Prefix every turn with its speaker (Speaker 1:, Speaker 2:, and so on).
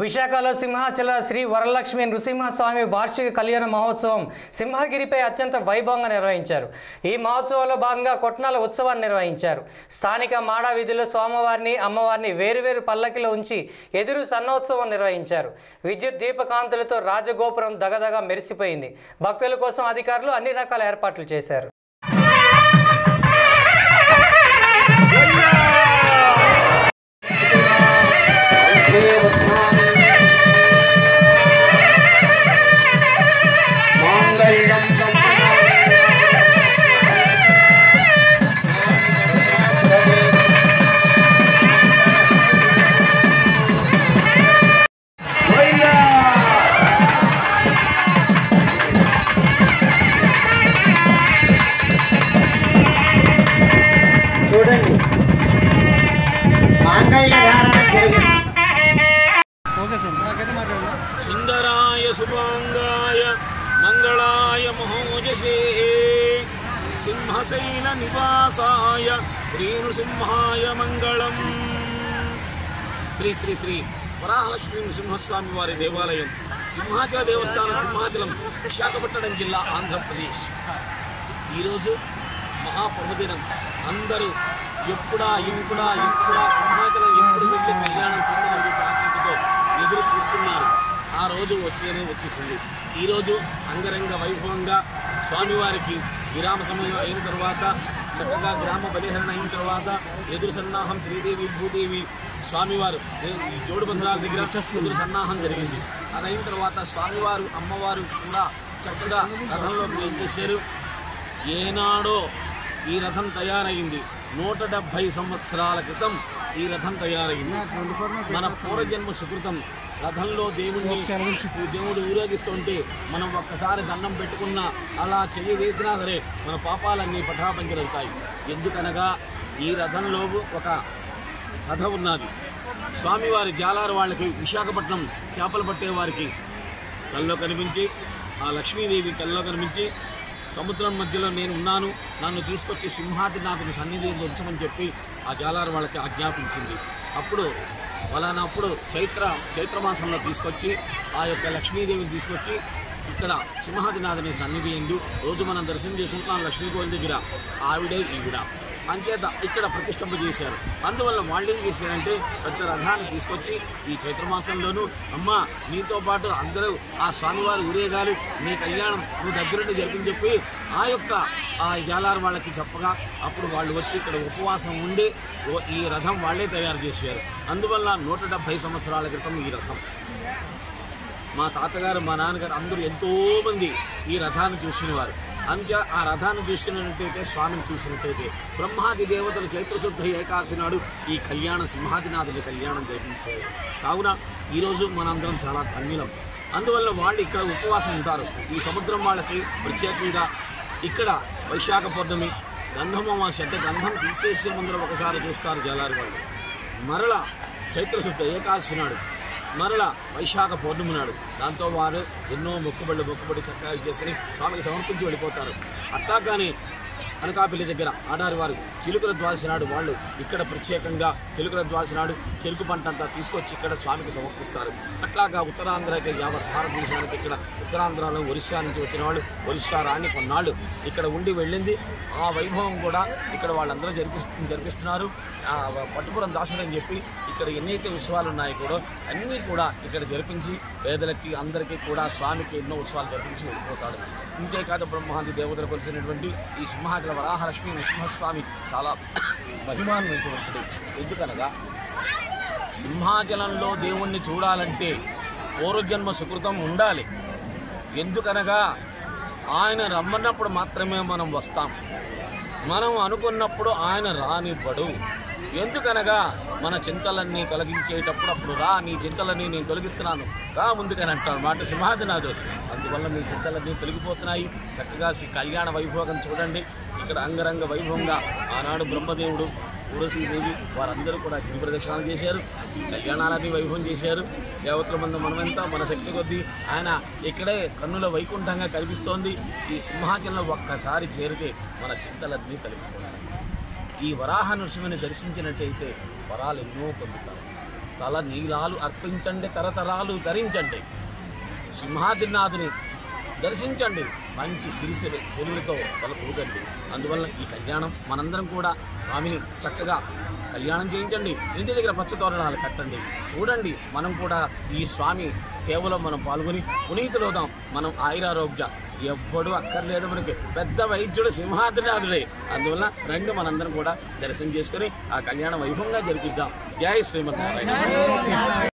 Speaker 1: విశాఖలో సింహాచల శ్రీ వరలక్ష్మి నృసింహస్వామి వార్షిక కళ్యాణ మహోత్సవం సింహగిరిపై అత్యంత వైభవంగా నిర్వహించారు. ఈ మహోత్సవంలో భాగంగా కొట్నాల ఉత్సవాన్ని నిర్వహించారు. స్థానిక మాడా వీధిలో స్వామివారిని అమ్మవారిని వేరువేరు పల్లకిలో ఉంచి ఎదురు సన్నోత్సవం నిర్వహించారు. విద్యుత్ దీపకాంతులతో రాజగోపురం దగదగ మెరిసిపోయింది. భక్తుల కోసం అధికారులు అన్ని రకాల ఏర్పాట్లు చేశారు.
Speaker 2: చూడండి మంగళాయ
Speaker 3: మహోజసే. సింహశైల నివాసాయ శ్రీనృసింహాయ మంగళం. శ్రీ శ్రీ శ్రీ వరాహలక్ష్మీ నృసింహస్వామి వారి దేవాలయం సింహాచల దేవస్థానం సింహాచలం విశాఖపట్నం జిల్లా ఆంధ్రప్రదేశ్. ఈరోజు మహాపర్వదినం. అందరూ ఎప్పుడా ఎప్పుడా ఎప్పుడా సింహాచలం ఎప్పుడు వెళ్ళి కళ్యాణం చూడాలని ప్రార్థనతో ఎదురు చూస్తున్నారు. ఆ రోజు వచ్చేనే వచ్చేసింది. ఈరోజు అంగరంగ వైభవంగా స్వామివారికి విరామ సమయం అయిన తర్వాత చక్కగా గ్రామ బలిహరణ అయిన తర్వాత ఎదురు సన్నాహం శ్రీదేవి భూదేవి స్వామివారు ఈ జోడుబందరాల దగ్గర ఎదురు సన్నాహం జరిగింది. అదైన అయిన తర్వాత స్వామివారు అమ్మవారు కూడా చక్కగా రథంలో ఏం చేశారు. ఏనాడో ఈ రథం తయారైంది. నూట డెబ్భై సంవత్సరాల క్రితం ఈ రథం తయారైంది. మన పూర్వజన్మ సుకృతం. రథంలో దేవుణ్ణి దేవుడు ఊరేగిస్తుంటే మనం ఒక్కసారి దండం పెట్టుకున్నా అలా చెయ్యి వేసినా సరే మన పాపాలన్నీ పటాపంచలవుతాయి ఎందుకనగా ఈ రథంలో ఒక కథ ఉన్నది. స్వామివారి జాలారు వాళ్ళకి విశాఖపట్నం చేపలు పట్టే వారికి కల్లో కనిపించి ఆ లక్ష్మీదేవి కల్లో కనిపించి సముద్రం మధ్యలో నేను ఉన్నాను. నన్ను తీసుకొచ్చి సింహాద్రి నాకు సన్నిధి ఉంచమని చెప్పి ఆ జాలారు వాళ్ళకి ఆజ్ఞాపించింది. అప్పుడు అప్పుడు చైత్ర చైత్రమాసంలో తీసుకొచ్చి ఆ యొక్క లక్ష్మీదేవిని తీసుకొచ్చి ఇక్కడ సింహాదినాథుని సన్నిధి ఎందు రోజు మనం దర్శనం చేసుకుంటున్నాం లక్ష్మీగోవింద దగ్గర. ఆవిడే ఈవిడ. అంచేత ఇక్కడ ప్రతిష్టంప చేశారు. అందువల్ల వాళ్ళు ఏం చేశారంటే పెద్ద రథాన్ని తీసుకొచ్చి ఈ చైత్రమాసంలోనూ అమ్మ నీతో పాటు అందరూ ఆ స్వామివారి ఊరేగాలు నీ కళ్యాణం నువ్వు దగ్గరుండి జరిపని చెప్పి ఆ యొక్క ఆ జాలారు వాళ్ళకి చెప్పగా అప్పుడు వాళ్ళు వచ్చి ఇక్కడ ఉపవాసం ఉండి ఓ- ఈ రథం వాళ్ళే తయారు చేశారు. అందువల్ల నూట డెబ్భై సంవత్సరాల క్రితం ఈ రథం. మా తాతగారు మా నాన్నగారు అందరూ ఎంతోమంది ఈ రథాన్ని చూసినవారు. అంతే ఆ రథాన్ని చూసినట్టయితే స్వామిని చూసినట్టయితే బ్రహ్మాది దేవతలు చైత్రశుద్ధ ఏకాశి నాడు ఈ కళ్యాణ సింహాదినాథుని కళ్యాణం జరిపించారు. కావున ఈరోజు మనందరం చాలా ధన్యులం. అందువల్ల వాళ్ళు ఇక్కడ ఉపవాసం ఉంటారు. ఈ సముద్రం వాళ్ళకి ప్రత్యేకంగా ఇక్కడ వైశాఖ పౌర్ణమి గంధమావాస్య అంటే గంధం తీసేసే ముందర ఒకసారి చూస్తారు జలారి వాళ్ళు. మరల చైత్రశుద్ధ ఏకాదశి నాడు మరల వైశాఖ పౌర్ణమి నాడు. దాంతో వారు ఎన్నో మొక్కుబళ్ళు మొక్కుబడి చక్కగా చేసుకుని స్వామికి సమర్పించి వెళ్ళిపోతారు. అట్లాగానే అనకాపల్లి దగ్గర ఆడారి వారు. చిలుకల ద్వాదశి నాడు వాళ్ళు ఇక్కడ ప్రత్యేకంగా చిలుకల ద్వాదశి నాడు చెరుకు పంట అంతా తీసుకొచ్చి ఇక్కడ స్వామికి సమర్పిస్తారు. అట్లాగా ఉత్తరాంధ్రకి యావత్ భారతదేశానికి ఇక్కడ ఉత్తరాంధ్రలో ఒరిస్సా నుంచి వచ్చిన వాళ్ళు ఒరిస్సా రాణి కొన్నాళ్ళు ఇక్కడ ఉండి వెళ్ళింది. ఆ వైభవం కూడా ఇక్కడ వాళ్ళందరూ జరిపిస్తు జరిపిస్తున్నారు. పట్టుపురం దాసుడు అని చెప్పి ఇక్కడ ఎన్నైతే ఉత్సవాలు ఉన్నాయో కూడా అన్నీ కూడా ఇక్కడ జరిపించి పేదలకి అందరికీ కూడా స్వామికి ఎన్నో ఉత్సవాలు జరిపించి వెళ్ళిపోతాడు. ఇంతేకాదు బ్రహ్మాది దేవతలు కొలిసినటువంటి ఈ సింహాచల వరాహలక్ష్మి నృసింహస్వామి చాలా మహిమాన్వితవంతుడు ఎందుకనగా సింహాచలంలో దేవుణ్ణి చూడాలంటే పూర్వజన్మ సుకృతం ఉండాలి. ఎందుకనగా ఆయన రమ్మన్నప్పుడు మాత్రమే మనం వస్తాం. మనం అనుకున్నప్పుడు ఆయన రానివ్వడు. ఎందుకనగా మన చింతలన్నీ తొలగించేటప్పుడు అప్పుడు రా నీ చింతలన్నీ నేను తొలగిస్తున్నాను. రా ముందుకని అంటాను మాట సింహాదినాథుడు. అందువల్ల మీ చింతలన్నీ తొలగిపోతున్నాయి. చక్కగా కళ్యాణ వైభోగం చూడండి. ఇక్కడ అంగరంగ వైభవంగా ఆనాడు బ్రహ్మదేవుడు తులసీదేవి వారందరూ కూడా గిరి ప్రదక్షిణాలు చేశారు. కళ్యాణాలని వైభవం చేశారు. దేవతల మంది మనమెంతా మన శక్తి కొద్దీ ఆయన ఇక్కడే కన్నుల వైకుంఠంగా కనిపిస్తోంది. ఈ సింహాచలంలో ఒక్కసారి చేరితే మన చింతలన్నీ కలిగిపోతాయి ఈ వరాహ నృసింహని దర్శించినట్టయితే వరాలు ఎన్నో పొందుతారు. తల నీలాలు అర్పించండి తరతరాలు ధరించండి. సింహాద్రినాథుని దర్శించండి. మంచి సిరిసిరి సిరులతో తల పూకండి అందువల్ల ఈ కళ్యాణం మనందరం కూడా స్వామిని చక్కగా కళ్యాణం చేయించండి. ఇంటి దగ్గర పచ్చ తోరణాలు కట్టండి. చూడండి మనం కూడా ఈ స్వామి సేవలో మనం పాల్గొని పునీతులవుదాం మనం ఆయురారోగ్య ఎవ్వడు అక్కర్లేదు మనకి. పెద్ద వైద్యుడు సింహాద్రినాథుడే. అందువల్ల రెండు మనందరం కూడా దర్శనం చేసుకుని ఆ కళ్యాణం వైభవంగా జరిపిద్దాం. జై శ్రీమతి